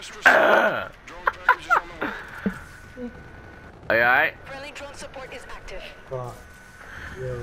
way. alright? Friendly drone support is active. Fuck. Yo.